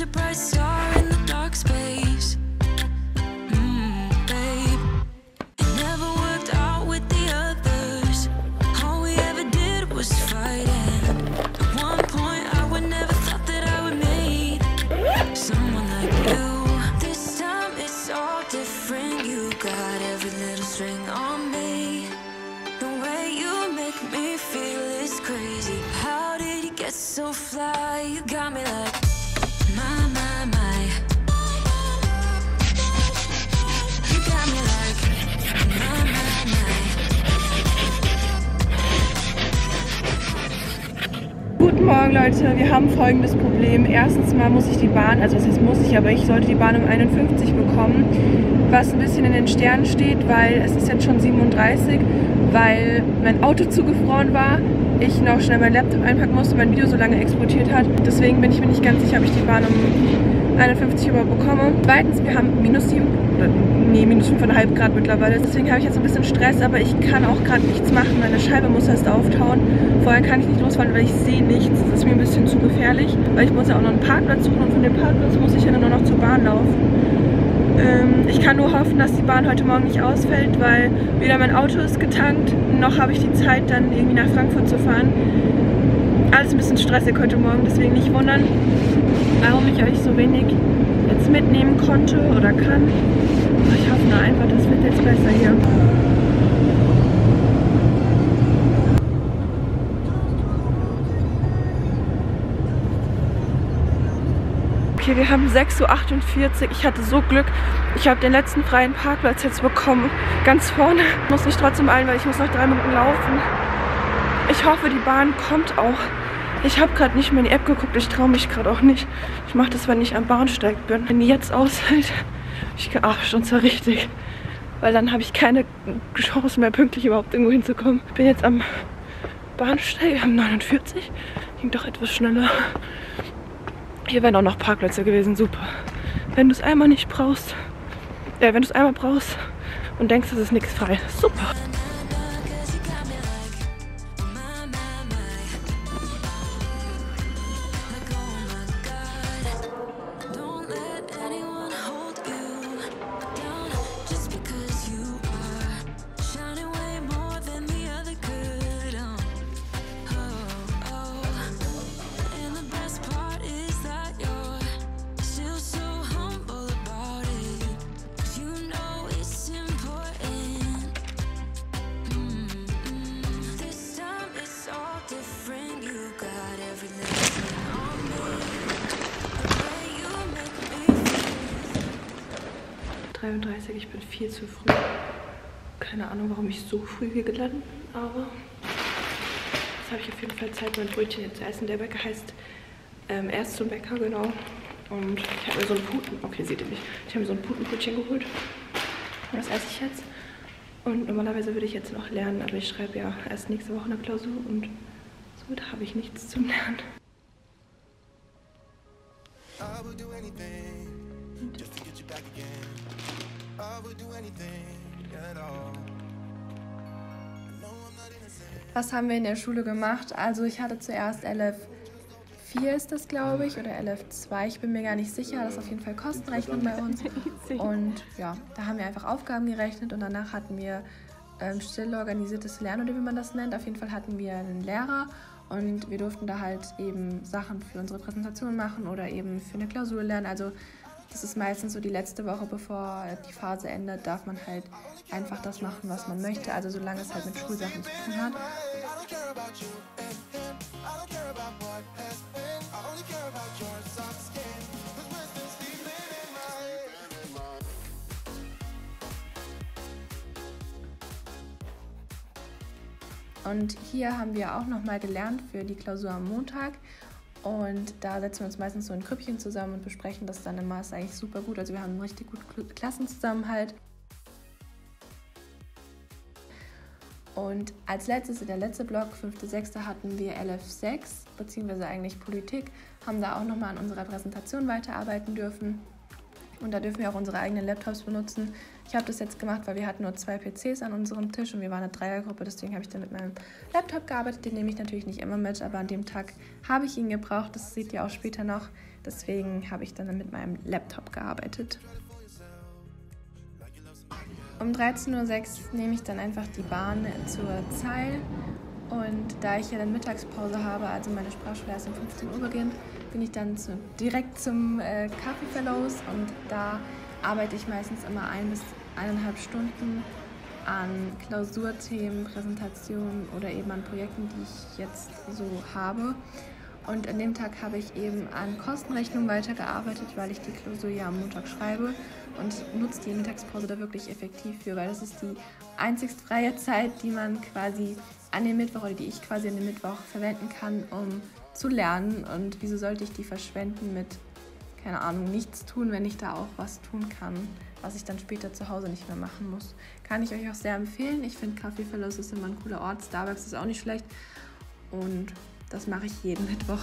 your bright star. Guten Morgen Leute, wir haben folgendes Problem. Erstens mal muss ich die Bahn, also das heißt muss ich, aber ich sollte die Bahn um 51 bekommen, was ein bisschen in den Sternen steht, weil es ist jetzt schon 37, weil mein Auto zugefroren war, ich noch schnell mein Laptop einpacken musste, mein Video so lange exportiert hat. Deswegen bin ich mir nicht ganz sicher, ob ich die Bahn um 51 überhaupt bekomme. Zweitens, wir haben minus 7, oder nee, minus 5,5 Grad mittlerweile. Deswegen habe ich jetzt ein bisschen Stress, aber ich kann auch gerade nichts machen. Meine Scheibe muss erst auftauen. Vorher kann ich nicht losfahren, weil ich sehe nichts. Das ist mir ein bisschen zu gefährlich, weil ich muss ja auch noch einen Parkplatz suchen und von dem Parkplatz muss ich ja nur noch zur Bahn laufen. Ähm, ich kann nur hoffen, dass die Bahn heute Morgen nicht ausfällt, weil weder mein Auto ist getankt, noch habe ich die Zeit, dann irgendwie nach Frankfurt zu fahren. Alles ein bisschen stressig heute Morgen, deswegen nicht wundern, warum ich euch so wenig jetzt mitnehmen konnte oder kann. Ich hoffe nur einfach, das wird jetzt besser hier. Okay, wir haben 6.48 Uhr. Ich hatte so Glück. Ich habe den letzten freien Parkplatz jetzt bekommen. Ganz vorne. Muss mich trotzdem eilen, weil ich muss noch drei Minuten laufen. Ich hoffe, die Bahn kommt auch. Ich habe gerade nicht mehr in die App geguckt. Ich traue mich gerade auch nicht. Ich mache das, wenn ich am Bahnsteig bin. Wenn die jetzt ausfällt, ich gearscht und zwar richtig. Weil dann habe ich keine Chance mehr, pünktlich überhaupt irgendwo hinzukommen. Ich bin jetzt am Bahnsteig, am 49. Ging doch etwas schneller. Hier wären auch noch Parkplätze gewesen, super. Wenn du es einmal nicht brauchst, äh, wenn du es einmal brauchst und denkst, es ist nichts frei, super. 8.33 ich bin viel zu früh. Keine Ahnung, warum ich so früh hier gelandet bin, aber jetzt habe ich auf jeden Fall Zeit, mein Brötchen jetzt zu essen. Der Bäcker heißt ähm, erst zum Bäcker, genau. Und ich habe mir so einen Puten, okay, seht ihr nicht. Ich habe mir so ein Putenbrötchen geholt. Und das esse ich jetzt. Und normalerweise würde ich jetzt noch lernen, aber ich schreibe ja erst nächste Woche eine Klausur und so, da habe ich nichts zum Lernen. I will do anything just to get you back again. I would do anything at all. Was haben wir in der Schule gemacht? Also ich hatte zuerst LF 4 ist das, glaube ich, oder LF 2. Ich bin mir gar nicht sicher. Das ist auf jeden Fall Kostenrechnung bei uns. Und ja, da haben wir einfach Aufgaben gerechnet und danach hatten wir ähm, still organisiertes Lernen oder wie man das nennt. Auf jeden Fall hatten wir einen Lehrer und wir durften da halt eben Sachen für unsere Präsentation machen oder eben für eine Klausur lernen. Also das ist meistens so die letzte Woche, bevor die Phase endet, darf man halt einfach das machen, was man möchte. Also solange es halt mit Schulsachen zu tun hat. Und hier haben wir auch nochmal gelernt für die Klausur am Montag. Und da setzen wir uns meistens so in Grüppchen zusammen und besprechen das dann immer. Ist eigentlich super gut. Also wir haben einen richtig guten Kl- Klassenzusammenhalt. Und als letztes, der letzte Block, 5.6., hatten wir LF6, beziehungsweise eigentlich Politik, haben da auch nochmal an unserer Präsentation weiterarbeiten dürfen. Und da dürfen wir auch unsere eigenen Laptops benutzen. Ich habe das jetzt gemacht, weil wir hatten nur zwei PCs an unserem Tisch und wir waren eine Dreiergruppe. Deswegen habe ich dann mit meinem Laptop gearbeitet. Den nehme ich natürlich nicht immer mit, aber an dem Tag habe ich ihn gebraucht. Das seht ihr auch später noch. Deswegen habe ich dann mit meinem Laptop gearbeitet. Um 13.06 Uhr nehme ich dann einfach die Bahn zur Zeil. Und da ich ja dann Mittagspause habe, also meine Sprachschule erst um 15 Uhr beginnt, bin ich dann zu, direkt zum äh, Coffee Fellows und da arbeite ich meistens immer ein bis eineinhalb Stunden an Klausurthemen, Präsentationen oder eben an Projekten, die ich jetzt so habe. Und an dem Tag habe ich eben an Kostenrechnung weitergearbeitet, weil ich die Klausur ja am Montag schreibe und nutze die Mittagspause da wirklich effektiv für, weil das ist die einzigst freie Zeit, die man quasi an dem Mittwoch oder die ich quasi an dem Mittwoch verwenden kann, um zu lernen. Und wieso sollte ich die verschwenden mit, keine Ahnung, nichts tun, wenn ich da auch was tun kann, was ich dann später zu Hause nicht mehr machen muss. Kann ich euch auch sehr empfehlen. Ich finde Fellows ist immer ein cooler Ort. Starbucks ist auch nicht schlecht. Und das mache ich jeden Mittwoch.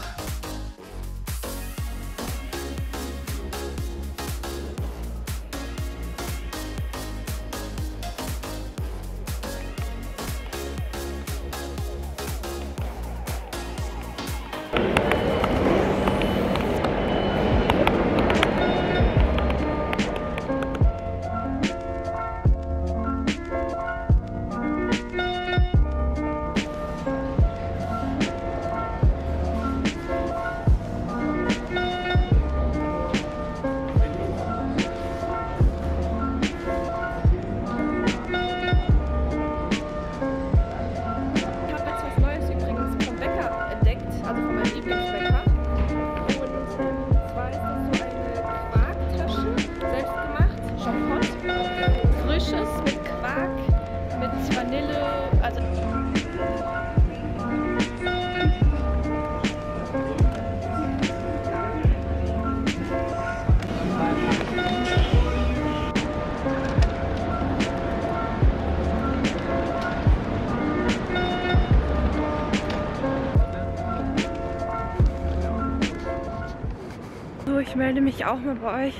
Mich auch mal bei euch.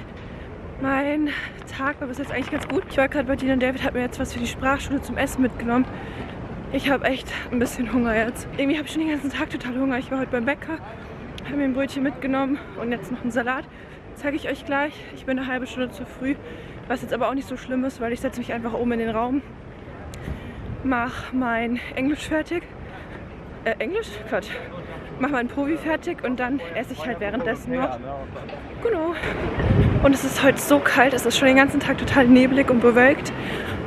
Mein Tag war bis jetzt eigentlich ganz gut. Ich war gerade bei Dina und David, hat mir jetzt was für die Sprachschule zum Essen mitgenommen. Ich habe echt ein bisschen Hunger jetzt. Irgendwie habe ich schon den ganzen Tag total Hunger. Ich war heute beim Bäcker, habe mir ein Brötchen mitgenommen und jetzt noch einen Salat. Zeige ich euch gleich. Ich bin eine halbe Stunde zu früh, was jetzt aber auch nicht so schlimm ist, weil ich setze mich einfach oben in den Raum, mache mein Englisch fertig. Äh, Englisch? Quatsch. Mach mein Provi fertig und dann esse ich halt währenddessen noch. Genau. Und es ist heute so kalt, es ist schon den ganzen Tag total neblig und bewölkt.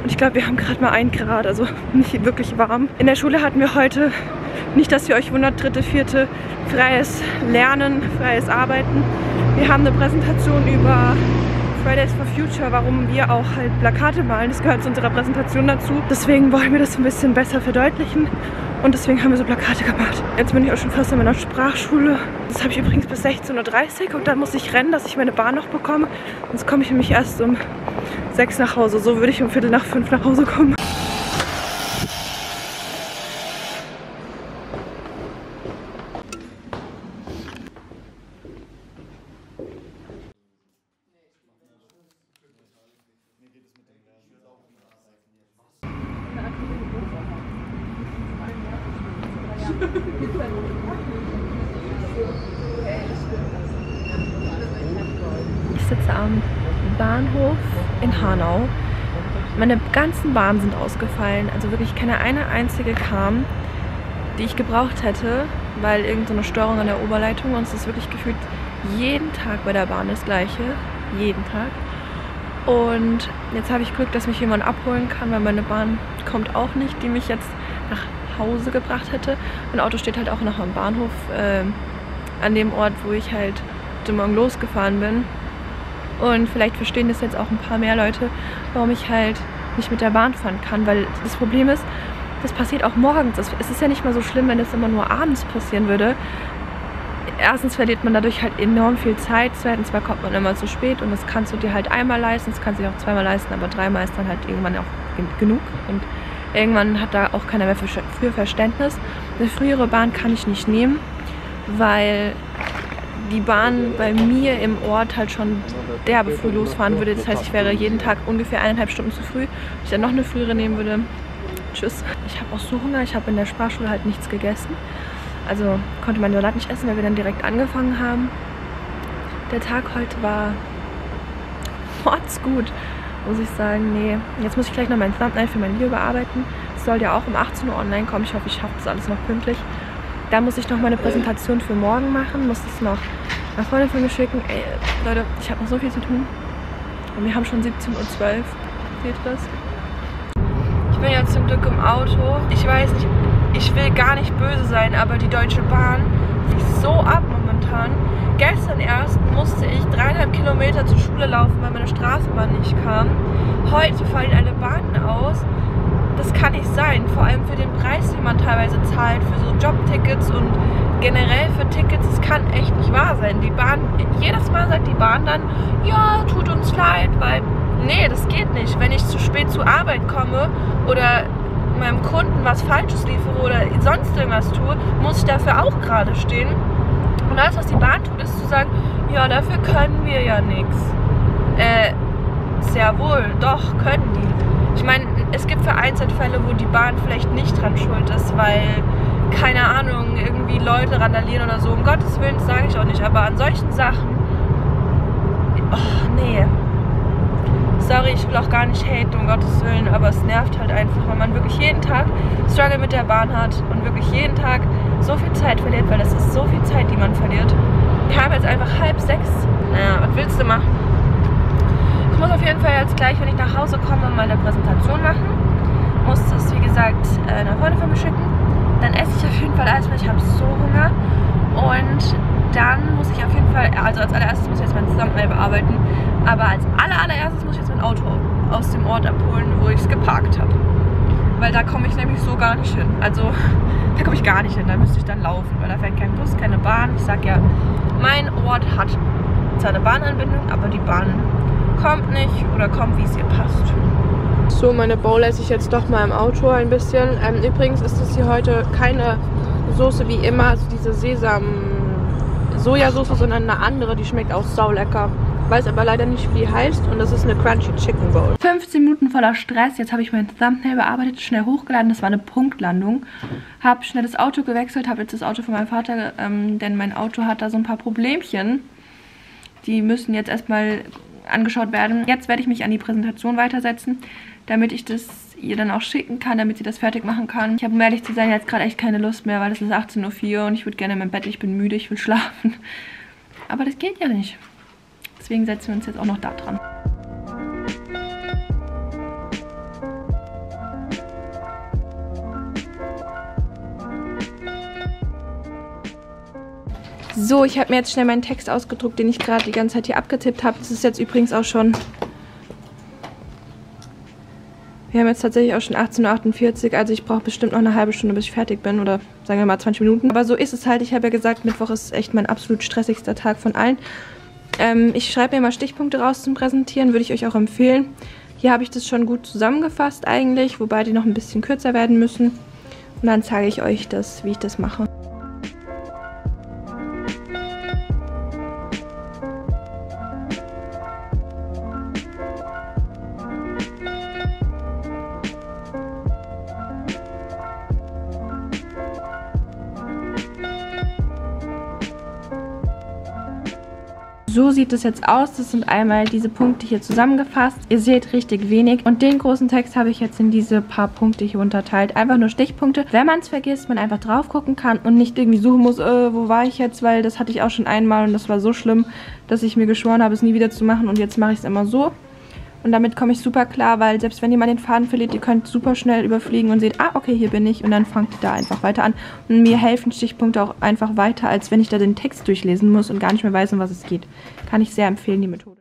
Und ich glaube, wir haben gerade mal ein Grad, also nicht wirklich warm. In der Schule hatten wir heute, nicht, dass ihr euch wundert, dritte, vierte, freies Lernen, freies Arbeiten. Wir haben eine Präsentation über Fridays for Future, warum wir auch halt Plakate malen. Das gehört zu unserer Präsentation dazu. Deswegen wollen wir das ein bisschen besser verdeutlichen. Und deswegen haben wir so Plakate gemacht. Jetzt bin ich auch schon fast in meiner Sprachschule. Das habe ich übrigens bis 16.30 Uhr und dann muss ich rennen, dass ich meine Bahn noch bekomme. Sonst komme ich nämlich erst um 6 nach Hause. So würde ich um Viertel nach 5 nach Hause kommen. Ich sitze am Bahnhof in Hanau. Meine ganzen Bahnen sind ausgefallen, also wirklich keine eine einzige kam, die ich gebraucht hätte, weil irgendeine Störung an der Oberleitung und es ist wirklich gefühlt jeden Tag bei der Bahn das gleiche. Jeden Tag. Und jetzt habe ich Glück, dass mich jemand abholen kann, weil meine Bahn kommt auch nicht, die mich jetzt nach Hause gebracht hätte. Mein Auto steht halt auch noch am Bahnhof, äh, an dem Ort, wo ich halt heute Morgen losgefahren bin. Und vielleicht verstehen das jetzt auch ein paar mehr Leute, warum ich halt nicht mit der Bahn fahren kann. Weil das Problem ist, das passiert auch morgens. Es ist ja nicht mal so schlimm, wenn das immer nur abends passieren würde. Erstens verliert man dadurch halt enorm viel Zeit. Zweitens mal kommt man immer zu spät. Und das kannst du dir halt einmal leisten, das kannst du dir auch zweimal leisten. Aber dreimal ist dann halt irgendwann auch gen- genug. Und irgendwann hat da auch keiner mehr für, Verständnis. Eine frühere Bahn kann ich nicht nehmen, weil die Bahn bei mir im Ort halt schon derbe früh losfahren würde. Das heißt, ich wäre jeden Tag ungefähr eineinhalb Stunden zu früh. Wenn ich dann noch eine frühere nehmen würde, tschüss. Ich habe auch so Hunger. Ich habe in der Sprachschule halt nichts gegessen. Also konnte mein Salat nicht essen, weil wir dann direkt angefangen haben. Der Tag heute war mordsgut, muss ich sagen. Nee, jetzt muss ich gleich noch mein Thumbnail für mein Video bearbeiten. Es soll ja auch um 18 Uhr online kommen. Ich hoffe, ich schaffe das alles noch pünktlich. Da muss ich noch meine Präsentation für morgen machen. Muss das noch nach Freundin von mir schicken. Ey, Leute, ich habe noch so viel zu tun. Und wir haben schon 17.12 Uhr. Seht ihr das? Ich bin jetzt zum Glück im Auto. Ich weiß nicht, ich will gar nicht böse sein, aber die Deutsche Bahn ist so ab momentan. Gestern erst musste ich dreieinhalb Kilometer zur Schule laufen, weil meine Straßenbahn nicht kam. Heute fallen alle Bahnen aus. Das kann nicht sein, vor allem für den Preis, den man teilweise zahlt, für so Jobtickets und generell für Tickets. Das kann echt nicht wahr sein. Die Bahn, jedes Mal sagt die Bahn dann, ja, tut uns leid, weil, nee, das geht nicht. Wenn ich zu spät zur Arbeit komme oder meinem Kunden was Falsches liefere oder sonst irgendwas tue, muss ich dafür auch gerade stehen. Und alles, was die Bahn tut, ist zu sagen, ja, dafür können wir ja nichts. Äh, sehr wohl, doch, können die. Ich meine, es gibt vereinzelt Fälle, wo die Bahn vielleicht nicht dran schuld ist, weil, keine Ahnung, irgendwie Leute randalieren oder so. Um Gottes Willen, das sage ich auch nicht. Aber an solchen Sachen, oh, nee. Sorry, ich will auch gar nicht haten, um Gottes Willen, aber es nervt halt einfach, weil man wirklich jeden Tag Struggle mit der Bahn hat und wirklich jeden Tag so viel Zeit verliert, weil das ist so viel Zeit, die man verliert. Wir haben jetzt einfach halb sechs. Naja, was willst du machen? Ich muss auf jeden Fall jetzt gleich, wenn ich nach Hause komme, meine Präsentation machen. Muss das, wie gesagt, äh, einer Freundin von mir schicken. Dann esse ich auf jeden Fall alles, weil ich habe so Hunger. Und dann muss ich auf jeden Fall, also als allererstes muss ich jetzt mein Thumbnail bearbeiten. Aber als aller, allererstes muss ich jetzt mein Auto aus dem Ort abholen, wo ich es geparkt habe. Weil da komme ich nämlich so gar nicht hin. Also da komme ich gar nicht hin, da müsste ich dann laufen, weil da fährt kein Bus, keine Bahn. Ich sag ja, mein Ort hat zwar eine Bahnanbindung, aber die Bahn kommt nicht oder kommt, wie es ihr passt. So, meine Bowl esse ich jetzt doch mal im Auto ein bisschen. Ähm, übrigens ist das hier heute keine Soße wie immer, also diese Sesam-Sojasauce, sondern eine andere, die schmeckt auch saulecker. Weiß aber leider nicht, wie die heißt und das ist eine Crunchy Chicken Bowl. 15 Minuten voller Stress. Jetzt habe ich mein Thumbnail bearbeitet, schnell hochgeladen. Das war eine Punktlandung. Habe schnell das Auto gewechselt, habe jetzt das Auto von meinem Vater, ähm, denn mein Auto hat da so ein paar Problemchen. Die müssen jetzt erstmal angeschaut werden. Jetzt werde ich mich an die Präsentation weitersetzen, damit ich das ihr dann auch schicken kann, damit sie das fertig machen kann. Ich habe, um ehrlich zu sein, jetzt gerade echt keine Lust mehr, weil es ist 18.04 Uhr und ich würde gerne in mein Bett, ich bin müde, ich will schlafen. Aber das geht ja nicht. Deswegen setzen wir uns jetzt auch noch da dran. So, ich habe mir jetzt schnell meinen Text ausgedruckt, den ich gerade die ganze Zeit hier abgetippt habe. Das ist jetzt übrigens auch schon... Wir haben jetzt tatsächlich auch schon 18.48 Uhr, also ich brauche bestimmt noch eine halbe Stunde, bis ich fertig bin. Oder sagen wir mal 20 Minuten. Aber so ist es halt. Ich habe ja gesagt, Mittwoch ist echt mein absolut stressigster Tag von allen. Ähm, ich schreibe mir mal Stichpunkte raus zum Präsentieren, würde ich euch auch empfehlen. Hier habe ich das schon gut zusammengefasst eigentlich, wobei die noch ein bisschen kürzer werden müssen. Und dann zeige ich euch das, wie ich das mache. So sieht es jetzt aus. Das sind einmal diese Punkte hier zusammengefasst. Ihr seht richtig wenig. Und den großen Text habe ich jetzt in diese paar Punkte hier unterteilt. Einfach nur Stichpunkte. Wenn man es vergisst, man einfach drauf gucken kann und nicht irgendwie suchen muss, äh, wo war ich jetzt, weil das hatte ich auch schon einmal und das war so schlimm, dass ich mir geschworen habe, es nie wieder zu machen. Und jetzt mache ich es immer so. Und damit komme ich super klar, weil selbst wenn ihr mal den Faden verliert, ihr könnt super schnell überfliegen und seht, ah, okay, hier bin ich. Und dann fangt ihr da einfach weiter an. Und mir helfen Stichpunkte auch einfach weiter, als wenn ich da den Text durchlesen muss und gar nicht mehr weiß, um was es geht. Kann ich sehr empfehlen, die Methode.